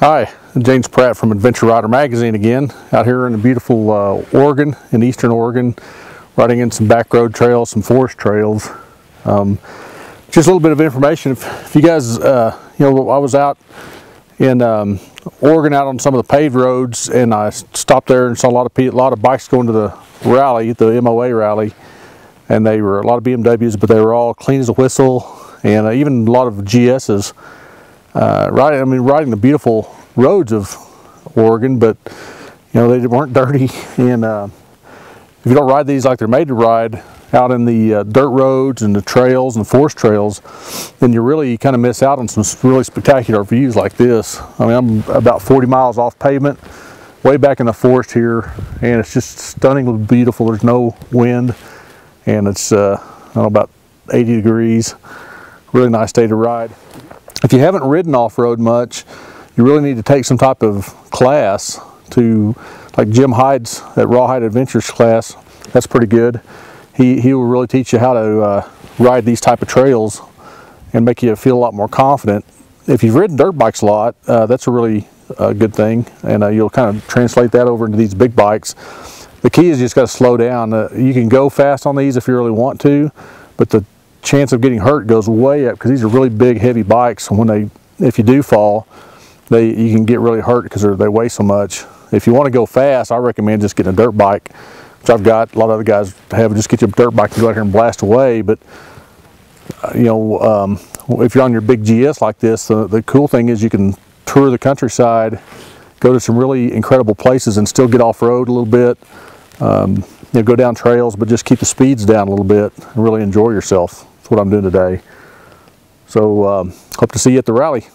Hi, James Pratt from Adventure Rider Magazine again, out here in the beautiful uh, Oregon, in eastern Oregon, riding in some back road trails, some forest trails. Um, just a little bit of information. If, if you guys, uh, you know, I was out in um, Oregon out on some of the paved roads and I stopped there and saw a lot of a lot of bikes going to the rally, the MOA rally, and they were a lot of BMWs, but they were all clean as a whistle, and uh, even a lot of GSs. Uh, riding, I mean, riding the beautiful roads of Oregon, but you know they weren't dirty. And uh, if you don't ride these like they're made to ride out in the uh, dirt roads and the trails and the forest trails, then you really kind of miss out on some really spectacular views like this. I mean, I'm about 40 miles off pavement, way back in the forest here, and it's just stunningly beautiful. There's no wind and it's uh, know, about 80 degrees. Really nice day to ride. If you haven't ridden off-road much, you really need to take some type of class to, like Jim Hyde's at RawHyde Adventures class. That's pretty good. He, he will really teach you how to uh, ride these type of trails and make you feel a lot more confident. If you've ridden dirt bikes a lot, uh, that's a really uh, good thing, and uh, you'll kind of translate that over into these big bikes the key is you just got to slow down. Uh, you can go fast on these if you really want to, but the chance of getting hurt goes way up because these are really big, heavy bikes. And when they, if you do fall, they you can get really hurt because they weigh so much. If you want to go fast, I recommend just getting a dirt bike, which I've got. A lot of other guys have. Just get your dirt bike and go out here and blast away. But uh, you know, um, if you're on your big GS like this, the, cool thing is you can tour the countryside, go to some really incredible places, and still get off road a little bit um, you know, go down trails, but just keep the speeds down a little bit and really enjoy yourself. What I'm doing today. So um, hope to see you at the rally.